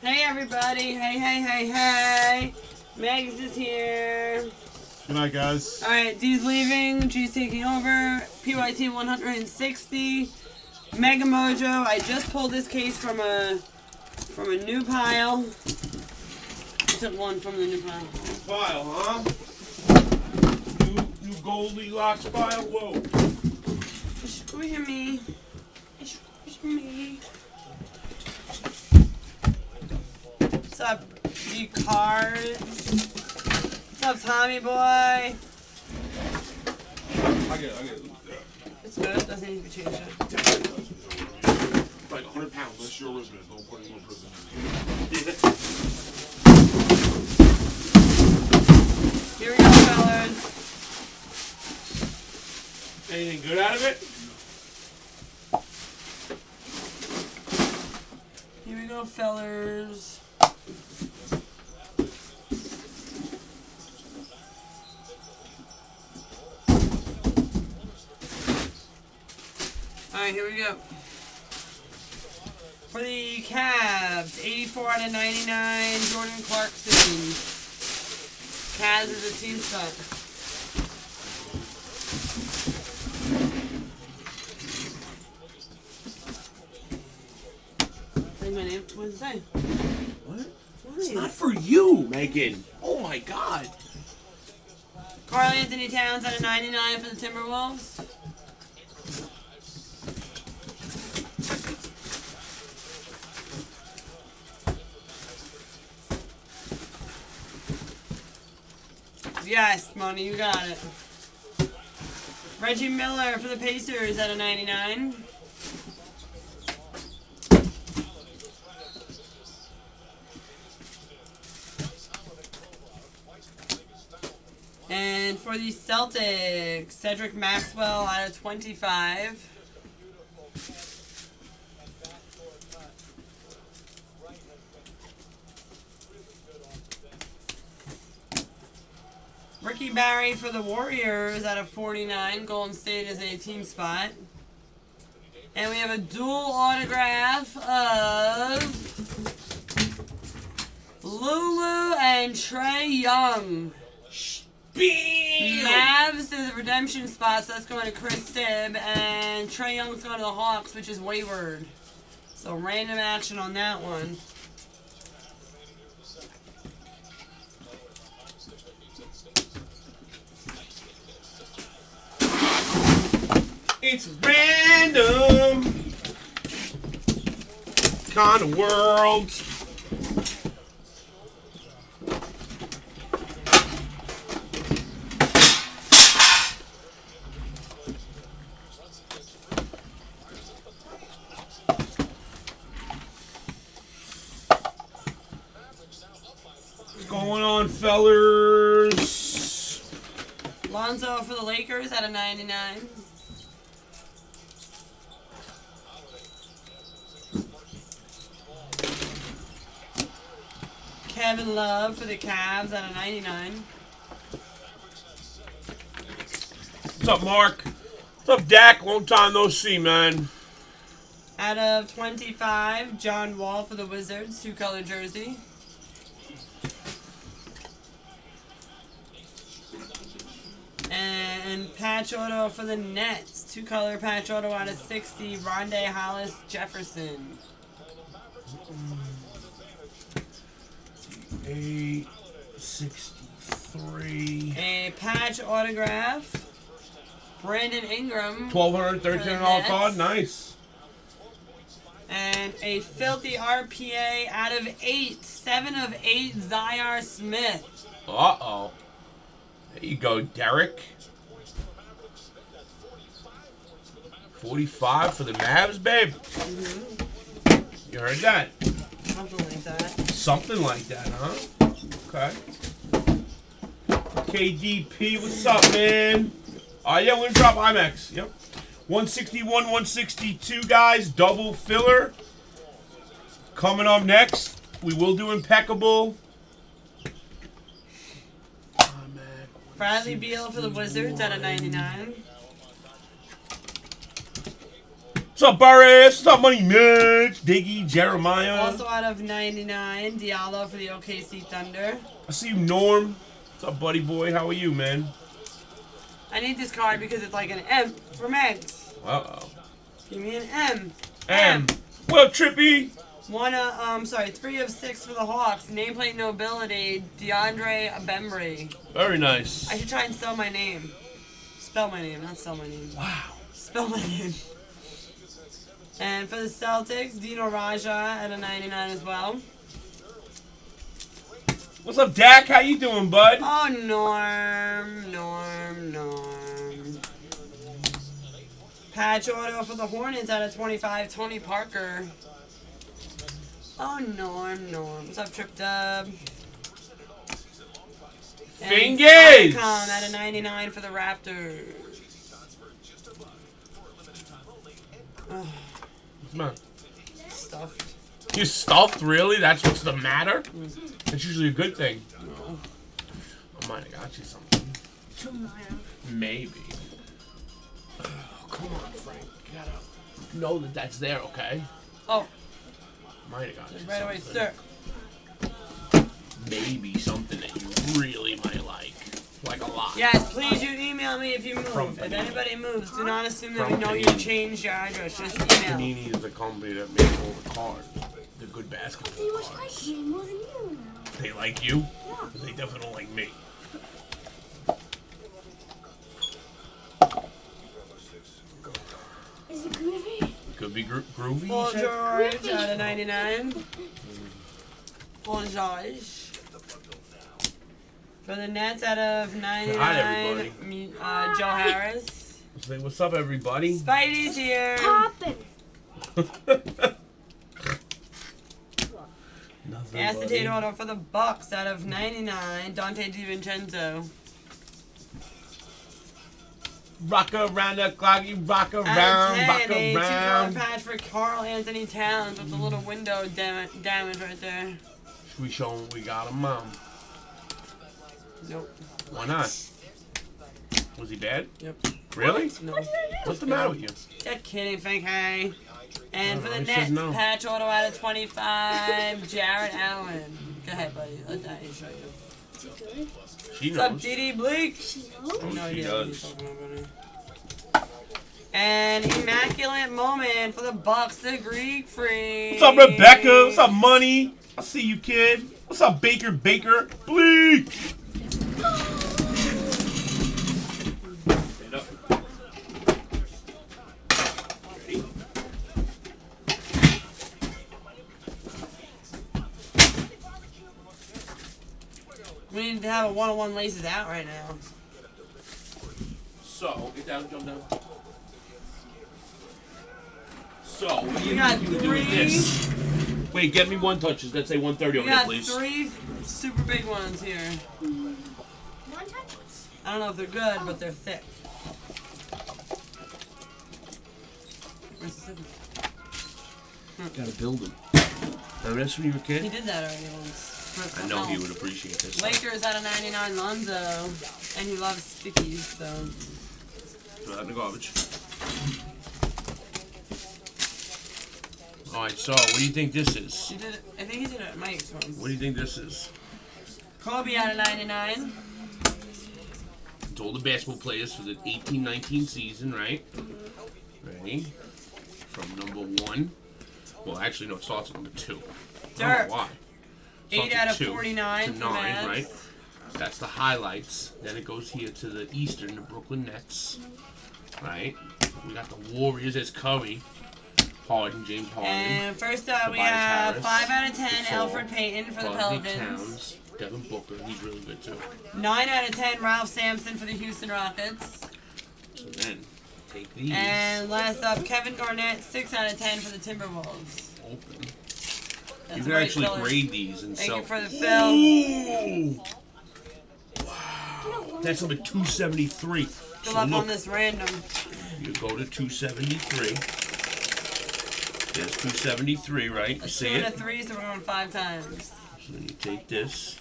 Hey everybody, hey, hey, hey, hey. Megs is here. Good night, guys. Alright, D's leaving, G's taking over. PYT 160. Mega Mojo. I just pulled this case from a from a new pile. I took one from the new pile. File, huh? New, new Goldilocks file? Whoa. Squish me. Squish me. What's up, you cards? What's up, Tommy boy? I get it, I get it. It's good, doesn't need to be changed. yet. Like 100 pounds, that's your resident. Don't put it in your prison. Here we go, fellas. Anything good out of it? Here we go, fellers. Alright, here we go. For the Cavs, 84 out of 99, Jordan Clarkson. Cavs is a team. Say my name. What does it say? What? What It's not for you, Megan. Oh my god. Karl-Anthony Towns out of 99 for the Timberwolves. Yes, money, you got it. Reggie Miller for the Pacers out a 99. And for the Celtics, Cedric Maxwell out of 25. Ricky Barry for the Warriors out of 49. Golden State is a team spot. And we have a dual autograph of Lulu and Trae Young. Bam! Mavs is a redemption spot, so that's going to Chris Stibb, and Trae Young's going to the Hawks, which is wayward. So random action on that one. It's random. Kind of world. Going on, fellers? Lonzo for the Lakers at a 99. Kevin Love for the Cavs out of 99. What's up, Mark? What's up, Dak? Long time no see, man. Out of 25, John Wall for the Wizards, two color jersey. And patch auto for the Nets, two color patch auto out of 60, Rondé Hollis Jefferson. Eight sixty-three. A patch autograph, Brandon Ingram. Twelve hundred thirteen dollar card. Nice. And a filthy RPA out of 8, 7 of 8, Zhaire Smith. Uh oh. There you go, Derek. Forty-five for the Mavs, babe. You heard that? Something like that. Something like that, huh? Okay. KDP, what's up, man? Uh, yeah, we're gonna drop IMAX. Yep. 161, 162, guys. Double filler. Coming up next, we will do impeccable. Bradley Beal for the Wizards at a 99. What's up, Burris? What's up, Money Mitch? Diggy, Jeremiah. Also out of 99, Diallo for the OKC Thunder. I see you, Norm. What's up, buddy boy? How are you, man? I need this card because it's like an M for Megs. Uh-oh. Give me an M. M. Well, Trippy. One, uh, um, sorry, three of six for the Hawks. Nameplate nobility, DeAndre Bembry. Very nice. I should try and spell my name. Spell my name, not sell my name. Wow. Spell my name. And for the Celtics, Dino Radja at a 99 as well. What's up, Dak? How you doing, bud? Oh, Norm, Norm, Norm. Patch auto for the Hornets out of 25, Tony Parker. Oh, Norm, Norm. What's up, Trip Dub? Fingers! Siakam at a 99 for the Raptors. Come on. stuffed. You stuffed, really? That's what's the matter? That's usually a good thing. No. I might have got you something. Maybe. Oh, come on, Frank. You gotta know that that's there, okay? Oh, Might have got you right away, sir. Maybe something that you really might like. Like a lot. Yes, please you email me if you From move. If Panini. anybody moves, do not assume that we know you changed your address. Just email. Panini is the company that makes all the cards. The good basketball They must like cards. me more than you. They like you? Yeah. They definitely don't like me. Is it groovy? Could be gro- groovy. Paul you? George out of 99. Paul George. For the Nets out of 99. everybody. Uh, Joe Harris. Say what's up, everybody. Spidey's here. Poppin'. Nothing, Acetate order auto for the Bucks out of 99. Donte DiVincenzo. Rock around the clock, you rock Out around, of rock 10, a two-color around. patch for Karl-Anthony Towns with a little window dam- damage right there. Should we show what we got him, mom? Nope. Why not? Was he bad? Yep. Really? No. What did What's the matter with you? Just kidding, Frank. Hey. And for the I said Nets, no. patch auto out of 25, Jarrett Allen. Go ahead, buddy. Let Daddy show you. Is it good? She What's up, knows. DD Bleak? She Oh, knows? No she idea what he's does. talking about, buddy. And immaculate moment for the Bucks, the Greek freak. What's up, Rebecca? What's up, Money? I see you, kid. What's up, Baker Baker? Bleak! We need to have a one-on-one laces out right now. So, get down, jump down. So, what We you got think you would do three. this? Wait, get me one touches. Let's say 130 We on there, got please. three super big ones here. One touch? I don't know if they're good, but they're thick. Where's the zipper? Gotta build them. Remember this when you were a He did that already once. I know he would appreciate this. Lakers out of 99 Lonzo. And he loves stickies, so. That in the garbage. Alright, so what do you think this is? He did it, I think he did it at Mike's once. What do you think this is? Kobe out of 99. It's all the basketball players for the 18-19 season, right? Ready? From number one. Well, actually, no, it starts at number two. I don't Dirt. know why. 8 out of two 49 to nine, right? That's the highlights. Then it goes here to the Eastern, the Brooklyn Nets. Right? We got the Warriors as Curry. Harden, James Harden. And first up, we have Harris. 5 out of 10, Gasol. Elfrid Payton for the Pelicans. Towns, Devin Booker, he's really good too. 9 out of 10, Ralph Sampson for the Houston Rockets. So then, take these, And last up, Kevin Garnett, 6 out of 10 for the Timberwolves. Open. That's you can great actually fillers. grade these and Thank sell. you for the fill. Ooh! Wow. That's number 273. Good So luck look, on this random. you go to 273. That's 273, right? You Let's see two and a it? three, so we're going five times. So then you take this.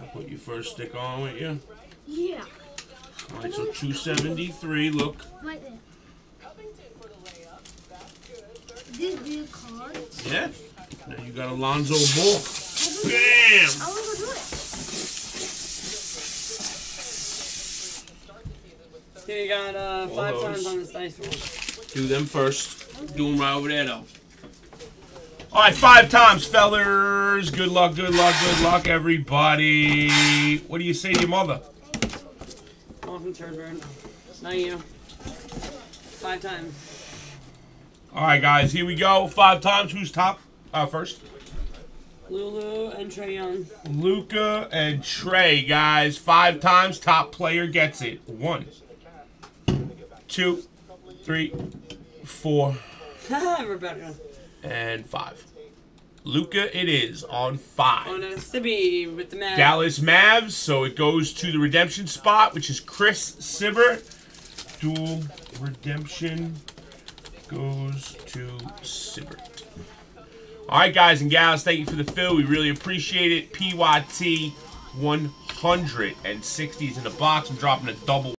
I put your first stick on with you. Yeah. Alright, so 273, look. Right there. Cards. Yeah. Now you got Alonzo Ball. I Bam! wanna do it. Here you got uh, All five those. times on this dice roll. Do them first. Do them right over there, though. All right, five times, fellers. Good luck, good luck, good luck, everybody. What do you say to your mother? Welcome, Turdbird. Not you. Five times. All right, guys, here we go. Five times. Who's top? Uh, first. Lulu and Trae Young. Luka and Trae, guys. Five times. Top player gets it. One, two, three, four, Rebecca. and five. Luka, it is on five. On a Sibby with the Mavs. Dallas Mavs, so it goes to the redemption spot, which is Chris Sibber. Dual redemption goes to Sibber. All right, guys and gals, thank you for the fill. We really appreciate it. PYT 160s in the box. I'm dropping a double